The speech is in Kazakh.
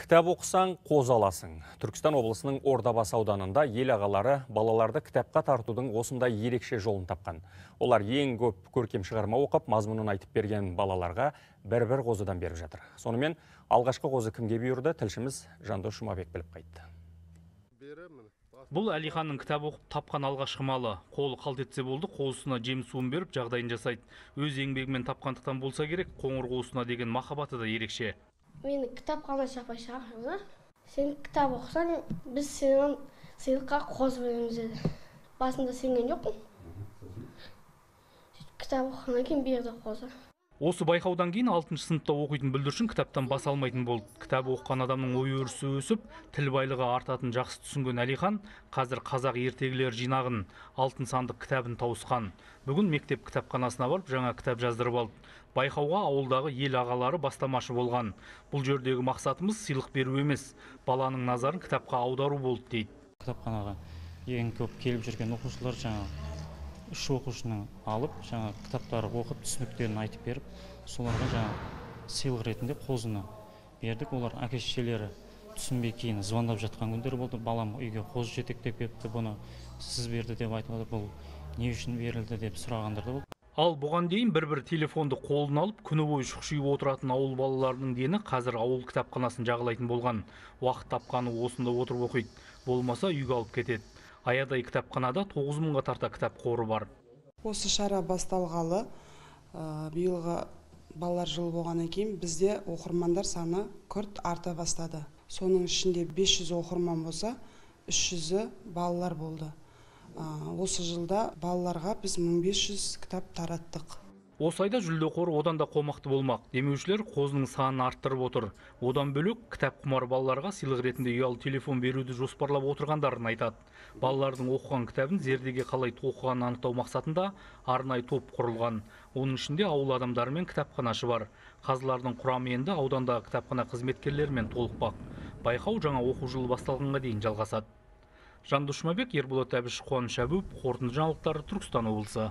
Кітап оқысаң қоз аласың. Түркістан облысының Ордабасы ауданында ел ағалары балаларды кітапқа тартудың осындай ерекше жолын тапқан. Олар ең көп көркем шығарма оқып, мазмұнын айтып берген балаларға бір-бір қозыдан беріп жатыр. Сонымен алғашқы қозы кімге бұйырды, тілшіміз Жандос Жұмабек біліп қайтты. Бұл Әлиханның кітап оқып тапқан алғашқы малы. Қолы қалт етсе болды, қозысына жем суын беріп жағдайын жасайды. Өз еңбегімен тапқандықтан болса керек, қоңыр қозысына деген махаббаты да ерекше. Мені кітапхана шапай шақырды сен кітап оқысаң біз сенен сыйлыққа қоз береміз деді. Басында сенген жоқпын. Сөйтіп кітап оқығаннан кейін берді қозы. Осы байқаудан кейін 6 сыныпта оқитын бүлдіршін кітаптан бас алмайтын болды. Кітап оқыған адамның ой өрісі өсіп, тіл байлығы артатын жақсы түсінген Әлихан қазір қазақ ертегілер жинағын, алтын сандық кітабын тауысқан. Бүгін мектеп кітапханасына барып жаңа кітап жаздырып алды. Байқауға ауылдағы ел ағалары бастамашы болған. Бұл жердегі мақсатымыз сыйлық беру емес, баланың назарын кітапқа аудару болды дейді. кітапханаға ең көп келіп жүрген оқушылар жаңа үш оқушыны алып жаңа кітаптары оқып түсініктерін айтып беріп соларға жаңа сыйлық ретінде қозыны бердік олар әке шешелері түсінбей кейін звондап жатқан күндер болды балам үйге қозы жетектеп келіпті бұны сіз берді деп айтып бұл не үшін берілді деп сұрағандар да болды Ал бұған дейін бір-бір телефонды қолына алып күні бойы шұқшиып отыратын ауыл балаларының дені қазір ауыл кітапханасын жағалайтын болған. Уақыт тапқаны осында отырып оқиды. Болмаса үйге алып кетеді. Аядай кітапханада 9 мыңға тарта кітап қоры бар. осы шара басталғалы ә, биылғы балалар жылы болғаннан кейін бізде оқырмандар саны күрт арта бастады. Соның ішінде 500 оқырман болса 300-і балалар болды. Осы жылда балаларға біз 1500 кітап тараттық Осы айда жүлде қоры одан да қомақты болмақ. Демеушілер қозының санын арттырып отыр. Одан бөлек кітап құмар балаларға сыйлық ретінде ұялы телефон беруді жоспарлап отырғандарын айтады. Балалардың оқыған кітабын зердеге қалай тоқығанын анықтау мақсатында арнайы топ құрылған. Оның ішінде ауыл адамдары мен кітапханашы бар. Қазылардың құрамы енді аудандағы кітапхана қызметкерлерімен толықпақ. Байқау жаңа оқу жылы басталғанға дейін жалғасады. Жандос Жұмабек, Ерболат Әбіш, Қуаныш Әбуов, қорытынды жаңалықтар Түркістан облысы.